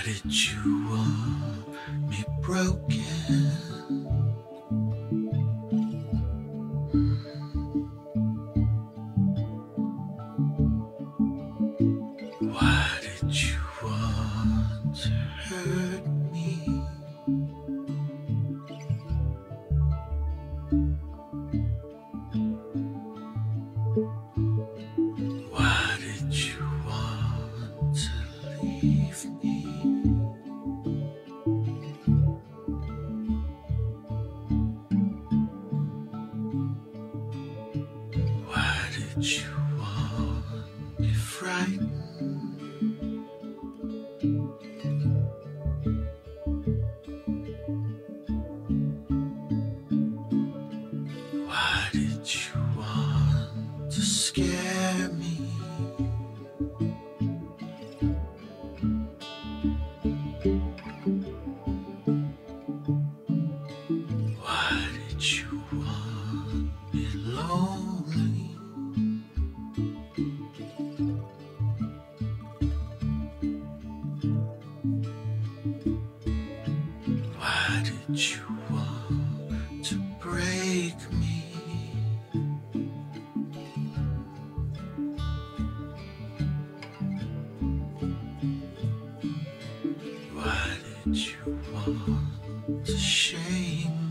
Why did you want me broken? Why did you want to hurt me? You want to scare me? Why did you want me lonely? Why did you Did you want to shame